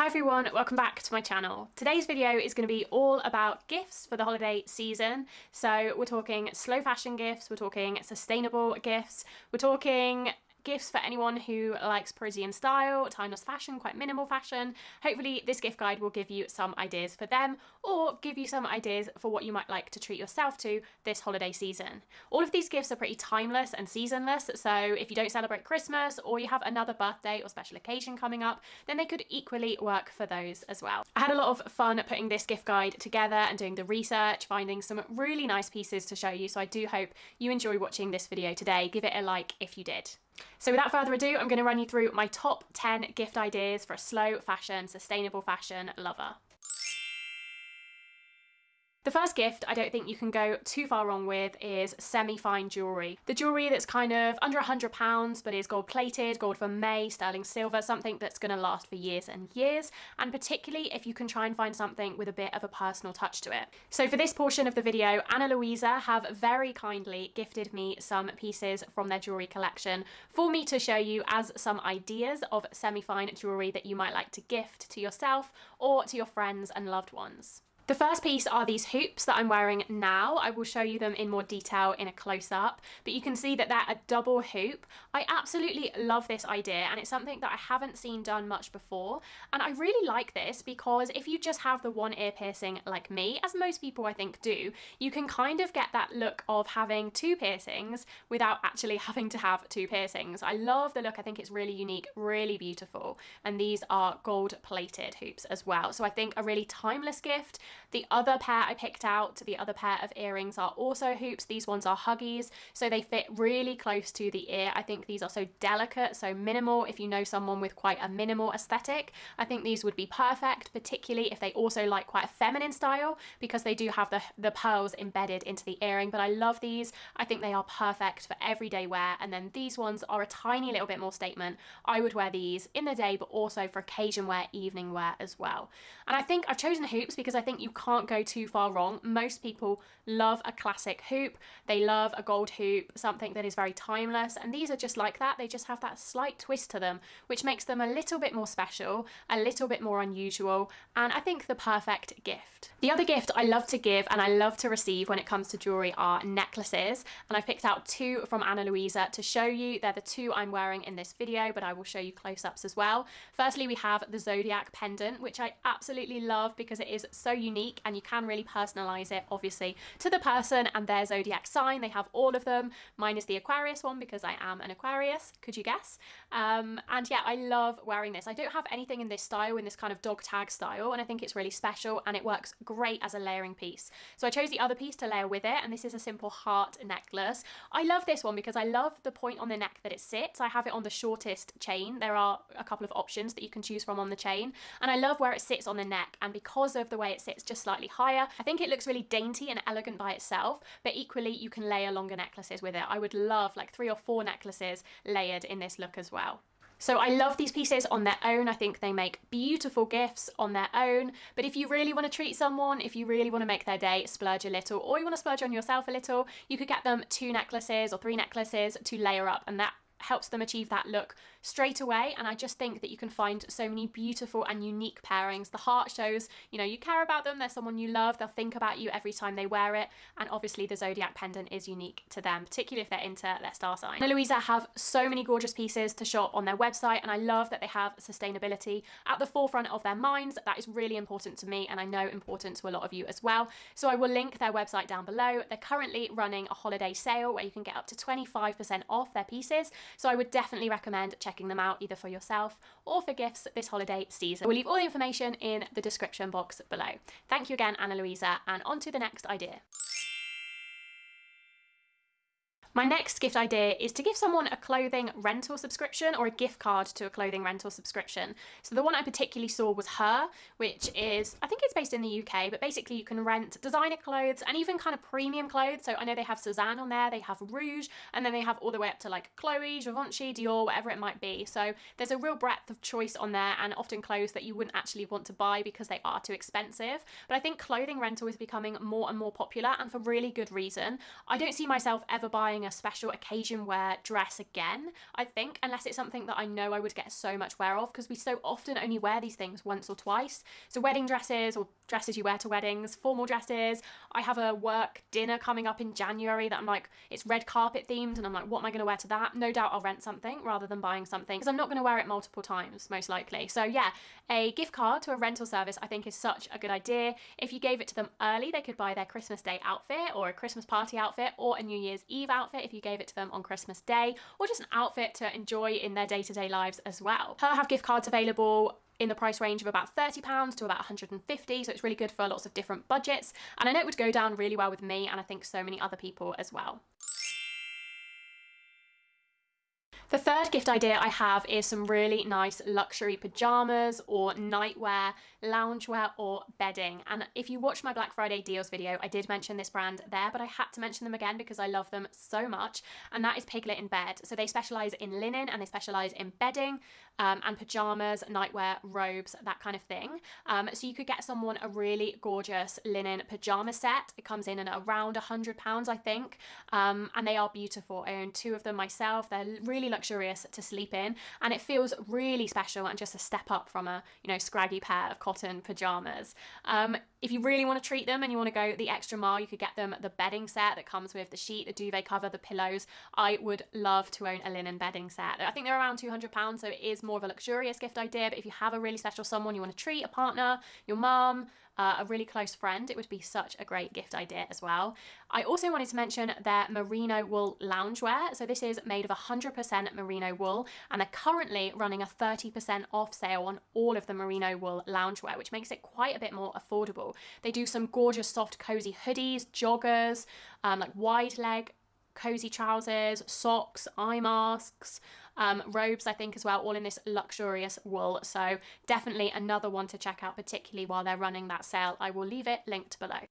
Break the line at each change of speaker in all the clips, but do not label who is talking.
Hi everyone, welcome back to my channel. Today's video is going to be all about gifts for the holiday season. So we're talking slow fashion gifts, we're talking sustainable gifts, we're talking gifts for anyone who likes Parisian style, timeless fashion, quite minimal fashion. Hopefully this gift guide will give you some ideas for them or give you some ideas for what you might like to treat yourself to this holiday season. All of these gifts are pretty timeless and seasonless, so if you don't celebrate Christmas or you have another birthday or special occasion coming up, then they could equally work for those as well. I had a lot of fun putting this gift guide together and doing the research, finding some really nice pieces to show you, so I do hope you enjoy watching this video today. Give it a like if you did. So without further ado, I'm going to run you through my top 10 gift ideas for a slow fashion, sustainable fashion lover. The first gift I don't think you can go too far wrong with is semi-fine jewellery. The jewellery that's kind of under a £100 but is gold plated, gold vermeil, sterling silver, something that's going to last for years and years and particularly if you can try and find something with a bit of a personal touch to it. So for this portion of the video, Ana Luisa have very kindly gifted me some pieces from their jewellery collection for me to show you as some ideas of semi-fine jewellery that you might like to gift to yourself or to your friends and loved ones. The first piece are these hoops that I'm wearing now. I will show you them in more detail in a close-up, but you can see that they're a double hoop. I absolutely love this idea and it's something that I haven't seen done much before. And I really like this because if you just have the one ear piercing like me, as most people I think do, you can kind of get that look of having two piercings without actually having to have two piercings. I love the look. I think it's really unique, really beautiful. And these are gold plated hoops as well. So I think a really timeless gift the other pair I picked out, the other pair of earrings are also hoops. These ones are huggies, so they fit really close to the ear. I think these are so delicate, so minimal. If you know someone with quite a minimal aesthetic, I think these would be perfect, particularly if they also like quite a feminine style because they do have the, the pearls embedded into the earring. But I love these. I think they are perfect for everyday wear. And then these ones are a tiny little bit more statement. I would wear these in the day, but also for occasion wear, evening wear as well. And I think I've chosen hoops because I think you can't go too far wrong. Most people love a classic hoop. They love a gold hoop, something that is very timeless. And these are just like that. They just have that slight twist to them, which makes them a little bit more special, a little bit more unusual, and I think the perfect gift. The other gift I love to give and I love to receive when it comes to jewellery are necklaces. And I've picked out two from Ana Luisa to show you. They're the two I'm wearing in this video, but I will show you close-ups as well. Firstly, we have the Zodiac pendant, which I absolutely love because it is so unique unique and you can really personalize it obviously to the person and their zodiac sign. They have all of them. Mine is the Aquarius one because I am an Aquarius, could you guess? Um, and yeah, I love wearing this. I don't have anything in this style, in this kind of dog tag style, and I think it's really special and it works great as a layering piece. So I chose the other piece to layer with it, and this is a simple heart necklace. I love this one because I love the point on the neck that it sits. I have it on the shortest chain. There are a couple of options that you can choose from on the chain, and I love where it sits on the neck, and because of the way it sits just slightly higher. I think it looks really dainty and elegant by itself, but equally you can layer longer necklaces with it. I would love like three or four necklaces layered in this look as well. So I love these pieces on their own. I think they make beautiful gifts on their own. But if you really want to treat someone, if you really want to make their day, splurge a little, or you want to splurge on yourself a little, you could get them two necklaces or three necklaces to layer up and that helps them achieve that look straight away and I just think that you can find so many beautiful and unique pairings. The heart shows, you know, you care about them, they're someone you love, they'll think about you every time they wear it and obviously the zodiac pendant is unique to them, particularly if they're into their star sign. Ana Luisa have so many gorgeous pieces to shop on their website and I love that they have sustainability at the forefront of their minds. That is really important to me and I know important to a lot of you as well. So I will link their website down below. They're currently running a holiday sale where you can get up to 25% off their pieces so I would definitely recommend checking them out either for yourself or for gifts this holiday season. We'll leave all the information in the description box below. Thank you again, Ana Luisa, and on to the next idea. My next gift idea is to give someone a clothing rental subscription or a gift card to a clothing rental subscription. So the one I particularly saw was Hurr, which is, I think it's based in the UK, but basically you can rent designer clothes and even kind of premium clothes. So I know they have Sezane on there, they have Rouje, and then they have all the way up to like Chloe, Givenchy, Dior, whatever it might be. So there's a real breadth of choice on there and often clothes that you wouldn't actually want to buy because they are too expensive. But I think clothing rental is becoming more and more popular and for really good reason. I don't see myself ever buying a a special occasion wear dress again, I think, unless it's something that I know I would get so much wear of because we so often only wear these things once or twice. So wedding dresses or dresses you wear to weddings, formal dresses. I have a work dinner coming up in January that I'm like, it's red carpet themed and I'm like, what am I going to wear to that? No doubt I'll rent something rather than buying something because I'm not going to wear it multiple times, most likely. So yeah, a gift card to a rental service I think is such a good idea. If you gave it to them early, they could buy their Christmas Day outfit or a Christmas party outfit or a New Year's Eve outfit if you gave it to them on Christmas Day or just an outfit to enjoy in their day-to-day -day lives as well. Hurr have gift cards available in the price range of about £30 to about 150 so it's really good for lots of different budgets and I know it would go down really well with me and I think so many other people as well. The third gift idea I have is some really nice luxury pajamas or nightwear, loungewear or bedding. And if you watch my Black Friday deals video, I did mention this brand there, but I had to mention them again because I love them so much. And that is Piglet in Bed. So they specialize in linen and they specialize in bedding um, and pajamas, nightwear, robes, that kind of thing. Um, so you could get someone a really gorgeous linen pajama set. It comes in at around a £100, I think. Um, and they are beautiful. I own two of them myself. They're really luxurious to sleep in and it feels really special and just a step up from a you know scraggy pair of cotton pajamas. Um, if you really want to treat them and you want to go the extra mile, you could get them the bedding set that comes with the sheet, the duvet cover, the pillows. I would love to own a linen bedding set. I think they're around £200, so it is more of a luxurious gift idea. But if you have a really special someone you want to treat, a partner, your mum, uh, a really close friend, it would be such a great gift idea as well. I also wanted to mention their merino wool loungewear. So this is made of 100% merino wool and they're currently running a 30% off sale on all of the merino wool loungewear, which makes it quite a bit more affordable. They do some gorgeous soft cozy hoodies, joggers, um, like wide leg cozy trousers, socks, eye masks, um, robes, I think, as well, all in this luxurious wool. So definitely another one to check out, particularly while they're running that sale. I will leave it linked below.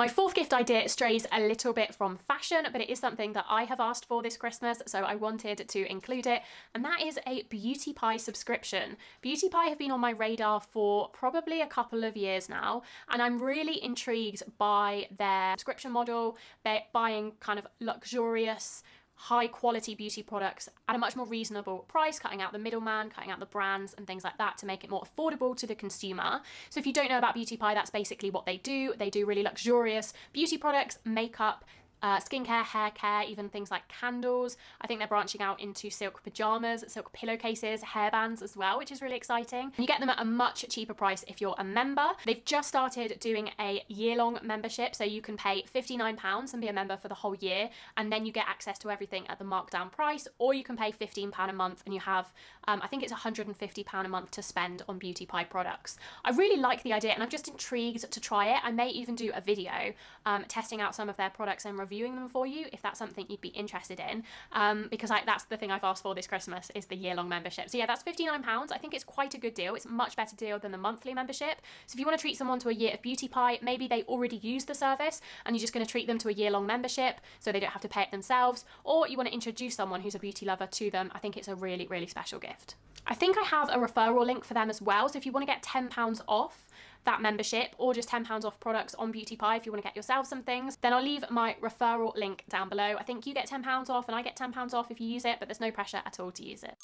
My fourth gift idea strays a little bit from fashion, but it is something that I have asked for this Christmas, so I wanted to include it, and that is a Beauty Pie subscription. Beauty Pie have been on my radar for probably a couple of years now, and I'm really intrigued by their subscription model. They're buying kind of luxurious high quality beauty products at a much more reasonable price, cutting out the middleman, cutting out the brands and things like that to make it more affordable to the consumer. So if you don't know about Beauty Pie, that's basically what they do. They do really luxurious beauty products, makeup, uh, skincare, hair care, even things like candles. I think they're branching out into silk pajamas, silk pillowcases, hairbands as well, which is really exciting. You get them at a much cheaper price if you're a member. They've just started doing a year-long membership, so you can pay £59 and be a member for the whole year, and then you get access to everything at the markdown price, or you can pay £15 a month and you have, um, I think it's £150 a month to spend on Beauty Pie products. I really like the idea and I'm just intrigued to try it. I may even do a video um, testing out some of their products and reviewing them for you if that's something you'd be interested in um, because I, that's the thing I've asked for this Christmas is the year-long membership. So yeah, that's £59. I think it's quite a good deal. It's a much better deal than the monthly membership. So if you want to treat someone to a year of Beauty Pie, maybe they already use the service and you're just going to treat them to a year-long membership so they don't have to pay it themselves or you want to introduce someone who's a beauty lover to them, I think it's a really, really special gift. I think I have a referral link for them as well. So if you want to get £10 off, that membership or just £10 off products on Beauty Pie if you want to get yourself some things, then I'll leave my referral link down below. I think you get £10 off and I get £10 off if you use it, but there's no pressure at all to use it.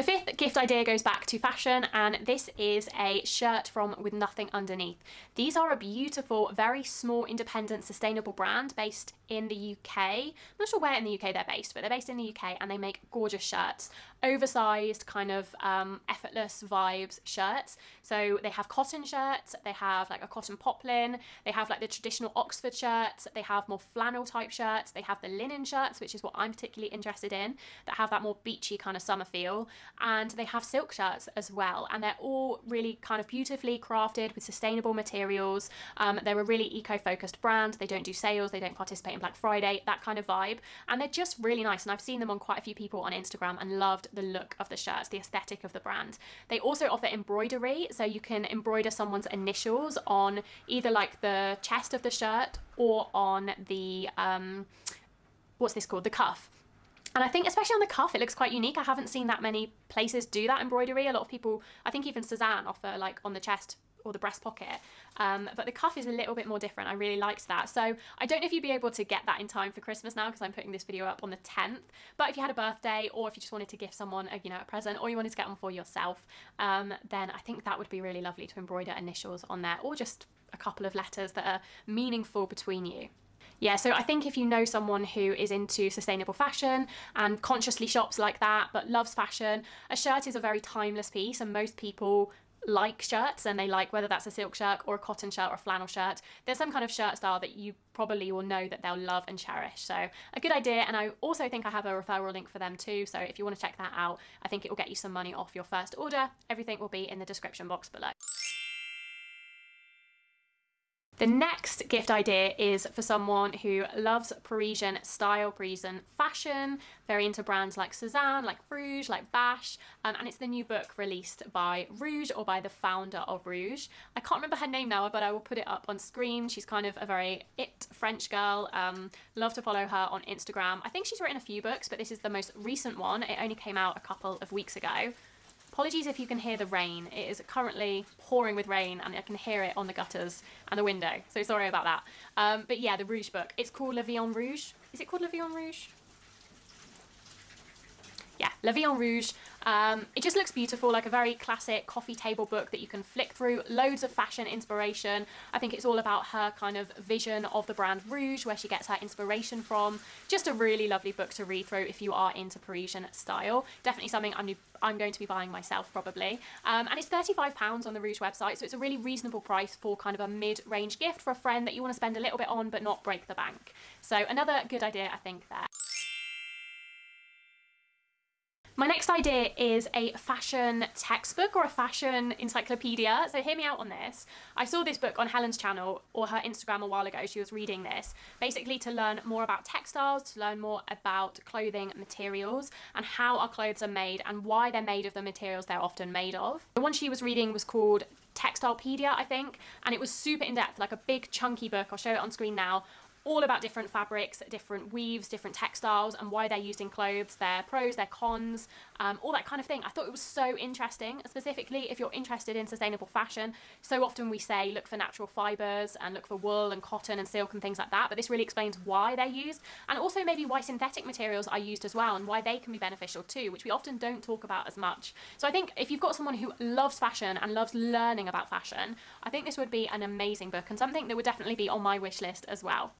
The fifth gift idea goes back to fashion and this is a shirt from With Nothing Underneath. These are a beautiful, very small, independent, sustainable brand based in the UK. I'm not sure where in the UK they're based, but they're based in the UK and they make gorgeous shirts oversized kind of um, effortless vibes shirts. So they have cotton shirts, they have like a cotton poplin, they have like the traditional Oxford shirts, they have more flannel type shirts, they have the linen shirts, which is what I'm particularly interested in, that have that more beachy kind of summer feel, and they have silk shirts as well. And they're all really kind of beautifully crafted with sustainable materials. Um, they're a really eco-focused brand. They don't do sales, they don't participate in Black Friday, that kind of vibe. And they're just really nice. And I've seen them on quite a few people on Instagram and loved the look of the shirts, the aesthetic of the brand. They also offer embroidery, so you can embroider someone's initials on either like the chest of the shirt or on the, um, what's this called, the cuff. And I think especially on the cuff, it looks quite unique. I haven't seen that many places do that embroidery. A lot of people, I think even Sezane offer like on the chest or the breast pocket. Um, but the cuff is a little bit more different. I really liked that. So I don't know if you'd be able to get that in time for Christmas now because I'm putting this video up on the 10th. But if you had a birthday or if you just wanted to give someone a, you know, a present or you wanted to get one for yourself, um, then I think that would be really lovely to embroider initials on there or just a couple of letters that are meaningful between you. Yeah, so I think if you know someone who is into sustainable fashion and consciously shops like that but loves fashion, a shirt is a very timeless piece and most people like shirts and they like whether that's a silk shirt or a cotton shirt or a flannel shirt. There's some kind of shirt style that you probably will know that they'll love and cherish. So a good idea. And I also think I have a referral link for them too. So if you want to check that out, I think it will get you some money off your first order. Everything will be in the description box below. The next gift idea is for someone who loves Parisian style, Parisian fashion, very into brands like Sezane, like Rouje, like ba&sh, um, and it's the new book released by Rouje or by the founder of Rouje. I can't remember her name now, but I will put it up on screen. She's kind of a very it French girl. Um, love to follow her on Instagram. I think she's written a few books, but this is the most recent one. It only came out a couple of weeks ago. Apologies if you can hear the rain. It is currently pouring with rain and I can hear it on the gutters and the window. So sorry about that. Um, but yeah, the Rouje book. It's called Le Vie en Rouje. Is it called Le Vie en Rouje? Yeah, La Vie en Rouje. Um, it just looks beautiful, like a very classic coffee table book that you can flick through. Loads of fashion inspiration. I think it's all about her kind of vision of the brand Rouje, where she gets her inspiration from. Just a really lovely book to read through if you are into Parisian style. Definitely something I'm, I'm going to be buying myself probably. Um, and it's £35 on the Rouje website, so it's a really reasonable price for kind of a mid-range gift for a friend that you want to spend a little bit on but not break the bank. So another good idea, I think, there. My next idea is a fashion textbook or a fashion encyclopedia. So hear me out on this. I saw this book on Helen's channel or her Instagram a while ago. She was reading this basically to learn more about textiles, to learn more about clothing materials and how our clothes are made and why they're made of the materials they're often made of. The one she was reading was called Textilepedia, I think, and it was super in depth, like a big chunky book. I'll show it on screen now all about different fabrics, different weaves, different textiles, and why they're used in clothes, their pros, their cons, um, all that kind of thing. I thought it was so interesting, specifically if you're interested in sustainable fashion. So often we say look for natural fibres and look for wool and cotton and silk and things like that, but this really explains why they're used and also maybe why synthetic materials are used as well and why they can be beneficial too, which we often don't talk about as much. So I think if you've got someone who loves fashion and loves learning about fashion, I think this would be an amazing book and something that would definitely be on my wish list as well.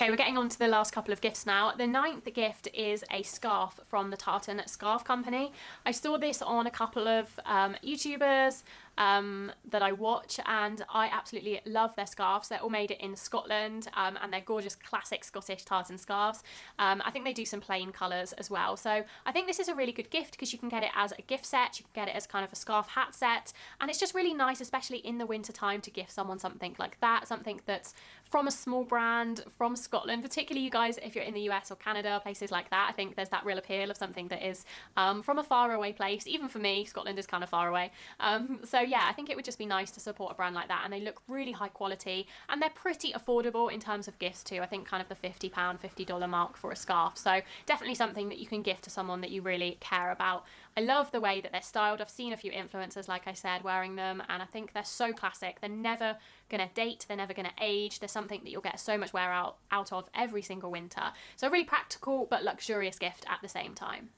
Okay, we're getting on to the last couple of gifts now. The ninth gift is a scarf from the Tartan Scarf Company. I saw this on a couple of um, YouTubers um, that I watch and I absolutely love their scarves. They're all made in Scotland um, and they're gorgeous classic Scottish tartan scarves. Um, I think they do some plain colours as well. So I think this is a really good gift because you can get it as a gift set, you can get it as kind of a scarf hat set and it's just really nice especially in the winter time to gift someone something like that, something that's from a small brand from Scotland, particularly you guys if you're in the US or Canada, places like that. I think there's that real appeal of something that is um, from a far away place. Even for me, Scotland is kind of far away. Um, so yeah, I think it would just be nice to support a brand like that and they look really high quality and they're pretty affordable in terms of gifts too. I think kind of the £50, $50 mark for a scarf. So definitely something that you can gift to someone that you really care about. I love the way that they're styled. I've seen a few influencers, like I said, wearing them and I think they're so classic. They're never going to date, they're never going to age. They're something that you'll get so much wear out, out of every single winter. So a really practical but luxurious gift at the same time.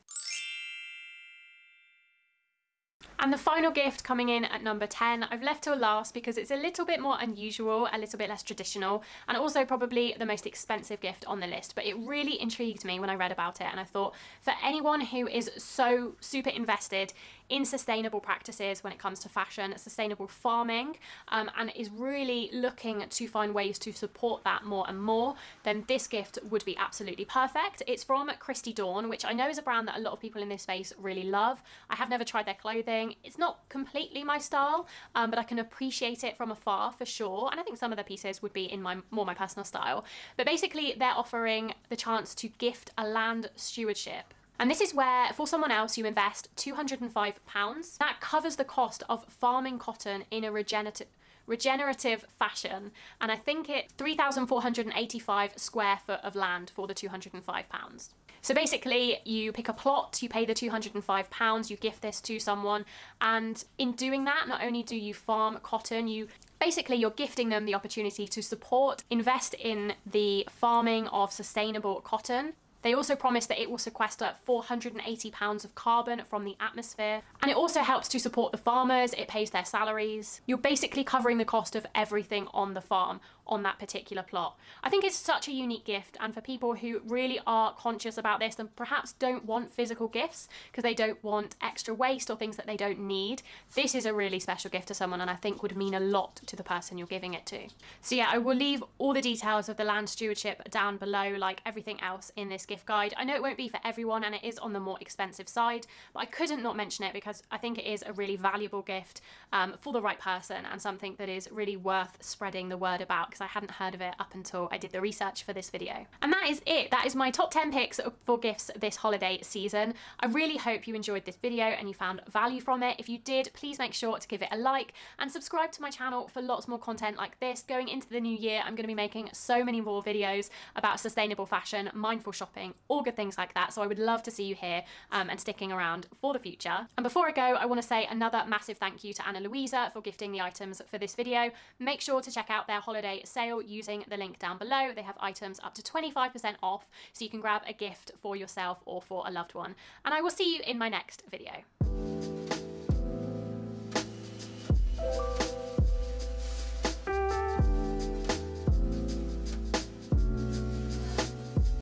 And the final gift coming in at number 10, I've left till last because it's a little bit more unusual, a little bit less traditional, and also probably the most expensive gift on the list. But it really intrigued me when I read about it, and I thought for anyone who is so super invested in sustainable practices when it comes to fashion, sustainable farming, um, and is really looking to find ways to support that more and more, then this gift would be absolutely perfect. It's from Christy Dawn, which I know is a brand that a lot of people in this space really love. I have never tried their clothing. It's not completely my style, um, but I can appreciate it from afar for sure. And I think some of the pieces would be in my more my personal style. But basically, they're offering the chance to gift a land stewardship and this is where, for someone else, you invest £205. That covers the cost of farming cotton in a regenerative regenerative fashion, and I think it's 3,485 square foot of land for the 205 pounds. So basically, you pick a plot, you pay the £205, you gift this to someone, and in doing that, not only do you farm cotton, you basically you're gifting them the opportunity to support, invest in the farming of sustainable cotton they also promise that it will sequester 480 pounds of carbon from the atmosphere. And it also helps to support the farmers, it pays their salaries. You're basically covering the cost of everything on the farm on that particular plot. I think it's such a unique gift and for people who really are conscious about this and perhaps don't want physical gifts because they don't want extra waste or things that they don't need, this is a really special gift to someone and I think would mean a lot to the person you're giving it to. So yeah, I will leave all the details of the land stewardship down below like everything else in this gift guide. I know it won't be for everyone and it is on the more expensive side, but I couldn't not mention it because I think it is a really valuable gift um, for the right person and something that is really worth spreading the word about because I hadn't heard of it up until I did the research for this video. And that is it. That is my top 10 picks for gifts this holiday season. I really hope you enjoyed this video and you found value from it. If you did, please make sure to give it a like and subscribe to my channel for lots more content like this. Going into the new year, I'm going to be making so many more videos about sustainable fashion, mindful shopping, shopping, all good things like that. So I would love to see you here um, and sticking around for the future. And before I go, I want to say another massive thank you to Ana Luisa for gifting the items for this video. Make sure to check out their holiday sale using the link down below. They have items up to 25% off, so you can grab a gift for yourself or for a loved one. And I will see you in my next video.